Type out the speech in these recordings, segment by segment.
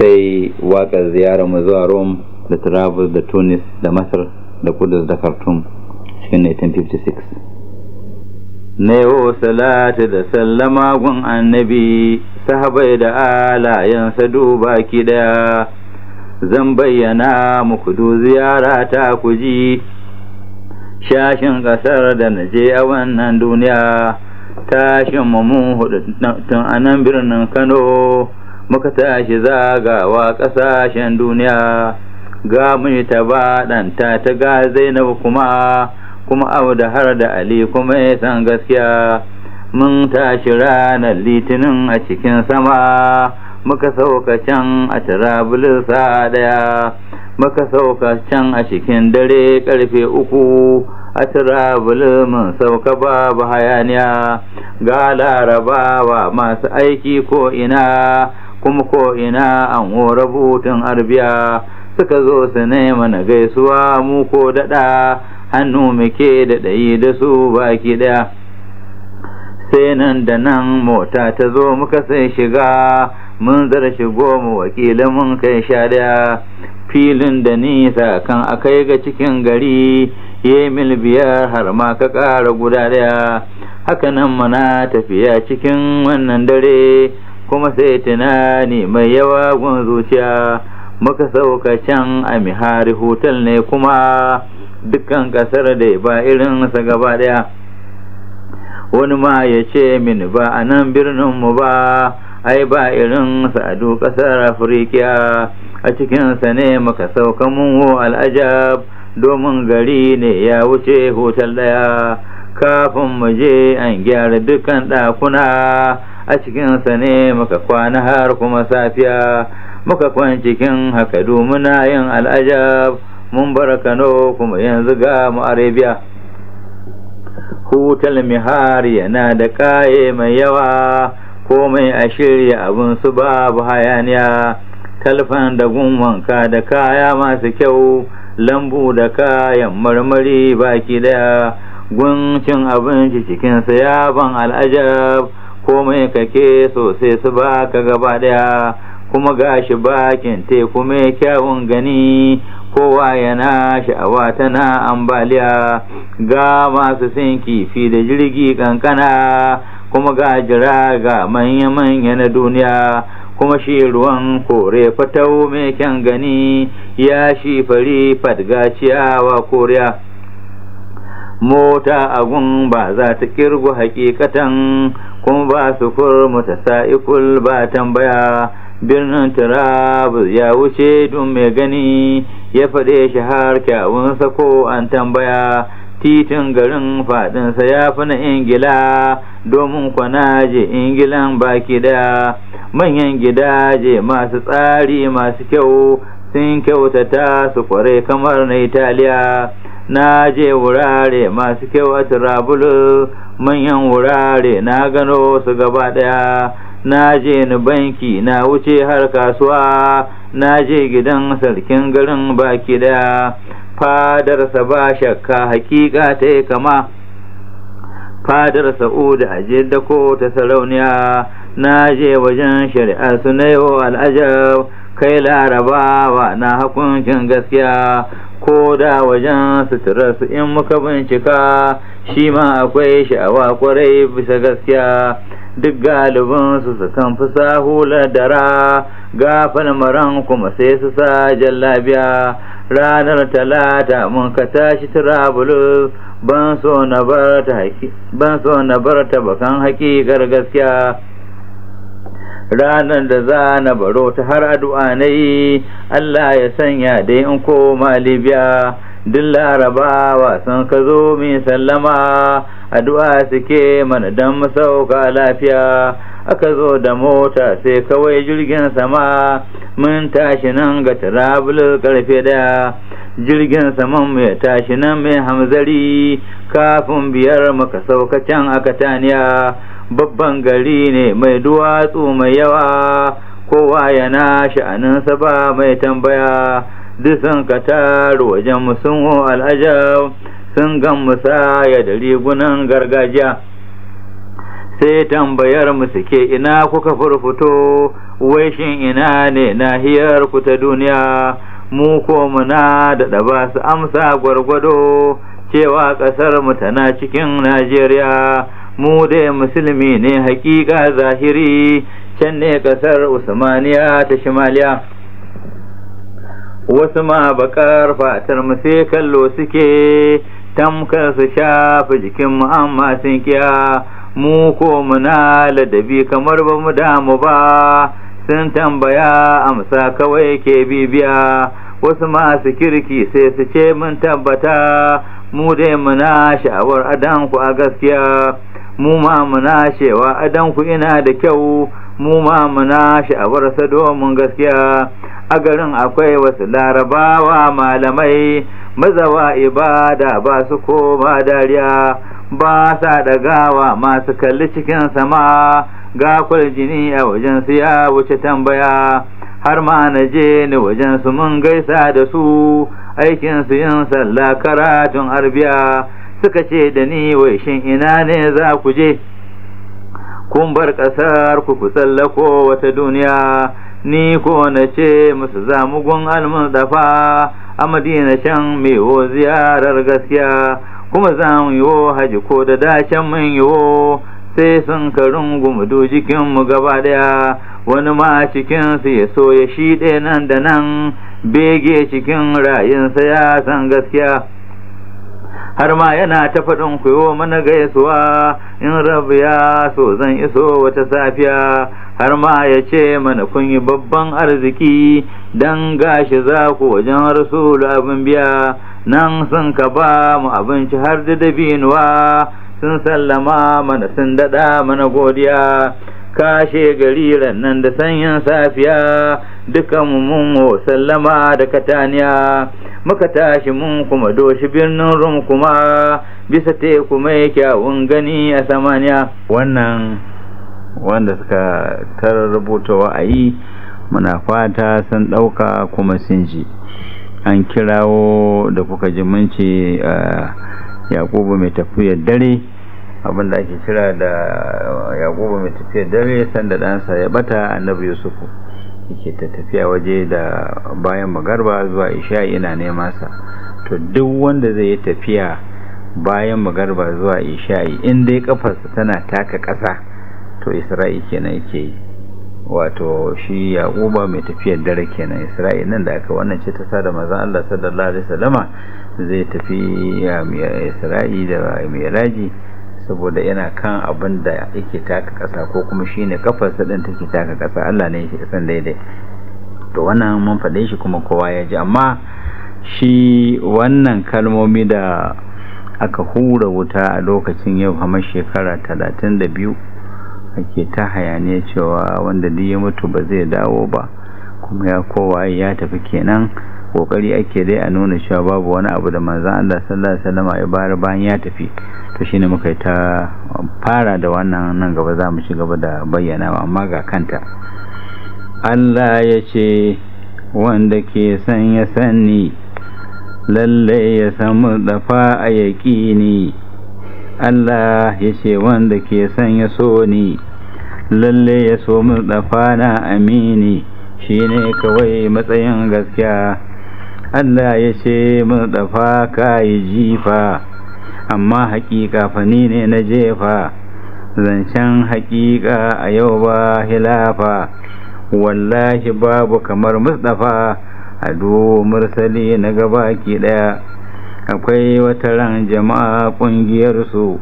sai waƙar ziyarar mu zuwa rome da travel da tunis da masar da kudus da khartoum cikin 1856 na yau salatu da sallama gun annabi sahabai da alayensa duba ki ɗaya zan bayyana muku du ziyara ta ku ji shashin ƙasar da na je a wannan duniya. Tashin mu mun huɗu tun a nan birnin kano. Muka tashi zagawa ƙasashen duniya. Ga mu ta baɗanta ta ga zainab kuma kuma abu da har da ali kuma ya san gaskiya. Mun tashi ranar litinin a cikin sama muka sauka can a tarabulin sa ɗaya muka sauka can a cikin dare ƙarfe uku a tarabulin mun sauka babu hayaniya. Ga larabawa masu aiki ko ina kuma ko ina an rubutun arbiya. Suka zo su nema na gaisuwa mu ko daɗa hannu muke da ɗayi da su baki ɗaya. Sai nan da nan mota ta zo muka sai shiga mun zara shigo mu wakilin mun kai sha ɗaya. Filin da nisa kan akai ga cikin gari ye mil biyar har ma ka ƙara guda ɗaya. Hakanan muna tafiya cikin wannan dare kuma sai tunani mai yawa gun zuciya. Muka sauka can a mihari hotel ne kuma dukkan ƙasar da ba irinsa gaba ɗaya wani ma ya ce mini ba a nan birninmu ba ai ba irinsa a duk ƙasar afirka. A cikinsa ne muka sauka mun al'ajab domin gari ne ya wuce hotel ɗaya kafin mu je an gyara dukkan ɗakuna a cikinsa ne muka kwana har kuma safiya. Muka kwan cikin haka muna yin al'ajab. Mun bar kano kuma yanzu ga mu arabiya hutal mihar yana da kaye mai yawa. Komai a shirya abin su babu hayaniya. Talfan da wanka da kaya masu kyau. Lambu da kayan marmari baki ɗaya. Guncin abinci cikinsa ya ban al'ajab. Komai kake sosai su baka gaba ɗaya. Kuma gashi bakin teku mai kyawun gani kowa yana sha'awa tana ambaliya. Ga masu sin kifi da jirgi kankana kuma ga jira ga manya-manya na duniya. Kuma shi ruwan kore fatau mai kyan gani ya shi fari fadga ciyawa koriya. Mota agun ba za ta kirgu hakikatan kuma ba su kurmu ta sa'ikul ba tambaya. Birnin turabus ya wuce dun mai gani ya faɗe shi har kyawunsa ko an tambaya. Titin garin faɗinsa ya fi na ingila domin kwanaje ingilan baki ɗaya manyan gidaje masu tsari masu kyau sun kyautata su kware kamar na italiya. Na je wurare masu kyau a turabulus manyan wurare na gano su gaba ɗaya na je ni banki na wuce har kasuwa. Na je gidan sarkin garin baki ɗaya fadarsa ba shakka hakika ta kama. Fadar sa'udu a jidda ko ta sarauniya. Na je wajen shari'a su na yau al'ajab. Kai larabawa na hukuncin gaskiya. Ko da wajen suturarsu in muka bincika shi ma akwai sha'awa ƙwarai bisa gaskiya. Duk galibinsu su kan fi sahular dara gafal maran kuma sai su sa jallabiya ranar talata mun ka tashi turabulus ban so na bar ta bakan hakikar gaskiya. Ranar da za na baro ta har addu'a na yi Allah ya sanya dai in koma Libya. Duk larabawa sun ka zo min sallama addu'a suke mana don masauka lafiya. Aka zo da mota sai kawai jirgin sama mun tashi nan ga tarabul ƙarfe ɗaya jirgin saman mai tashi nan mai hamzari kafin biyar maka sauka can aka taniya babban gari ne mai duwatsu mai yawa. Kowa yana sha'aninsa ba mai tambaya. Duk sun ka taru wajen musun al'ajab. Sun gan musaya da rigunan gargajiya. Sai tambayar mu suke ina kuka furfuto? Wai shin ina ne nahiyar ku ta duniya? Mu ko muna da ba su amsa gwargwado cewa ƙasar mu tana cikin Najeriya. Mu dai musulmi ne hakika zahiri. Can ne ƙasar Usmaniya ta Shimaliya. Wasu ma bakar fatar mu sai kallo suke. Tamkar su shafa jikin mu amma sun kiya. Mu ko muna ladabi kamar ba mu damu ba. Sun tambaya amsa kawai ke bibiya. Wasu masu kirki sai su ce mun tabbata. Mu dai muna sha'awar adanku a gaskiya. Mu ma muna shewa adanku ina da kyau. Mu ma muna sha'awar sa domin gaskiya. A garin akwai wasu larabawa malamai. Mazawa ibada ba su koma dariya. Ba sa ɗagawa masu kalli cikin sama. Ga jini a wajen su ya wuce tambaya. Har ma na je ni wajen su mun gaisa da su. Aikin su yin sallah karatun arbiya. Suka ce da ni wai shin ina ne za ku je? Kun bar ƙasar ku ku tsallako wata duniya. Ni ko na ce musu zamugun almustafa a madina can mewo ziyarar gaskiya. Kuma za mu yiwo haji ko da dacen mun yiwo sai sun karin gumudu jikinmu gaba ɗaya wani ma cikinsu ya so ya shiɗe nan da nan. Bege cikin rayinsa ya san gaskiya. Har ma yana ta faɗin kuyo mana gaisuwa. In rabu ya so zan iso wata safiya har ma ya ce mana kun yi babban arziki. Dan gashi za ku wajen rasulu abin biya nan sun ka ba mu abinci har da dabinuwa. Sun sallama mana sun daɗa mana godiya. Kashe gari nan da sanyin safiya dukan mu mun sallama da kataniya. Muka tashi mun kuma doshi birnin rum kuma bisa teku mai kyawun gani a samaniya. Wannan wanda suka tarar rubuta wa'ayi muna fata sun ɗauka kuma sun ji. An kirawo da kuka ji mun ce yakubu mai tafiyar dare abin da ake kira da yakubu mai tafiyar dare sanda ɗansa ya bata annabi yusufu yake ta tafiya waje da bayan magarba zuwa isha ina nema sa. To duk wanda zai yi tafiya bayan magarba zuwa isha'i in dai kafarsa tana taka ƙasa to isra'i kenan yake yi. Wato shi yaquba mai tafiyar dare kenan isra'i nan da aka wannan ce ta sa da manzon Allah sallallahu alaihi wasallama zai tafi isra'i da miraji saboda yana kan abin da yake taka ƙasa ko kuma shine kafarsa din take taka ƙasa. Allah ne ya san daidai. To wannan mun faɗe shi kuma kowa ya ji. Amma shi wannan kalmomi da aka hura wuta a lokacin yau kamar shekara talatin da biyu ake ta hayaniya cewa wanda duk ya mutu ba zai dawo ba kuma ya kowa ya tafi kenan. Ƙoƙari ake dai a nuna cewa babu wani abu da manzon Allah sallallahu alaihi wasallam ya bayar bayan ya tafi. To shine muka yi ta fara da wannan nan gaba za mu gaba da bayyana amma ga kanta. Allah ya ce wanda ke son ya sani lalle ya samu dafa a yaƙini. Allah ya ce wanda ke son ya so ni lalle ya so mu dafa na amini. Shine kawai matsayin gaskiya. Allah ya ce mu dafa ka yi jifa. Amma haƙiƙa fani ne na jefa. Zancen haƙiƙa a yau ba hilafa. Wallahi babu kamar mustafa a mursali na gabaki ɗaya. Akwai wata ran jama'a ƙungiyarsu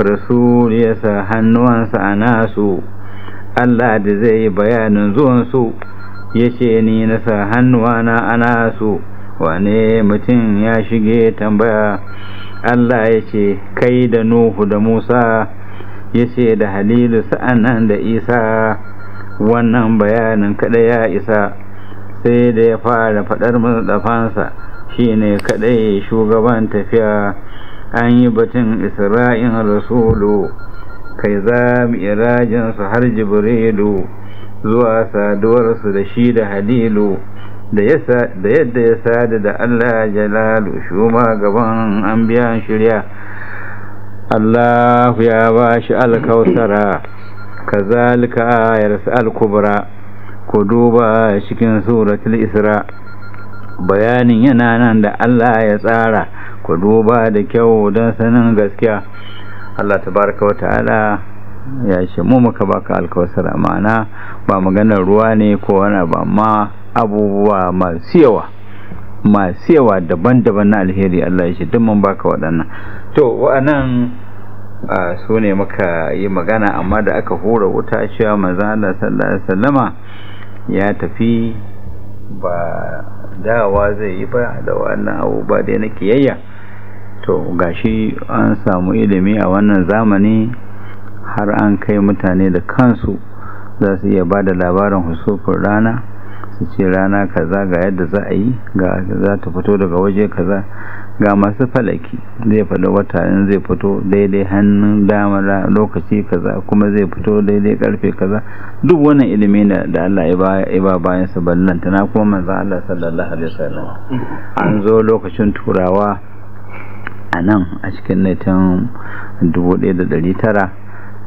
rasul ya sa hannuwansa a nasu. Allah da zai bayanin zuwansu ya ce ni na sa hannuwana a nasu. Wane mutum ya shige tambaya Allah ya ce kai da Nuhu da Musa ya ce da Halilu sa'an nan da Isa. Wannan bayanin kada ya isa sai da ya fara faɗar matsafansa shi ne kaɗai shugaban tafiya. An yi batun isra'in rasulu kai za mu irajinsu har jibrilu zuwa saduwarsu da shi da halilu. Da yadda ya sadu da Allah jalalu shuma gaban an biyan shirya. Allah ya ba shi alkausara kazalika ayarsa al-kubra. Ku duba cikin suratul isra bayanin yana nan da Allah ya tsara. Ku duba da kyau don sanin gaskiya. Allah tabaraka wa ta'ala ya ce mu muka baka alkawasar ma'ana ba maganar ruwa ne ko wani ba amma abubuwa masu yawa masu yawa daban-daban na alheri Allah ya ce duk mun baka waɗannan. To wa'annan su ne muka yi magana amma da aka hura wuta cewa manzo Allah sallallahu alaihi ya tafi ba dawa zai yi ba da wannan abubuwa da na kiyayya. To gashi an samu ilimi a wannan zamani har an kai mutane da kansu za su iya ba da labarin husufin rana. Su ce rana kaza ga yadda za a yi ga za ta fito daga waje kaza ga masu falaki zai faɗi wata in zai fito daidai hannun dama lokaci kaza kuma zai fito daidai ƙarfe kaza. Duk wannan ilimi da Allah ya ba bayan sa ballanta na kuma manzon Allah sallallahu alaihi wasallam. An zo lokacin turawa a nan a cikin naitan 1900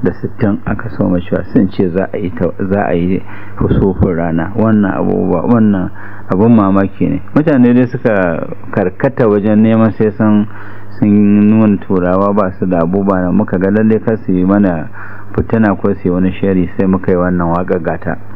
da sittin aka so cewa sun ce za a yi za a yi husufin rana. Wannan abubuwa wannan abun mamaki ne. Mutane dai suka karkata wajen neman sai sun sun nuna turawa ba su da abubuwa na muka ga lalle kar su yi mana fitina ko su yi wani shari sai muka yi wannan waƙa gata.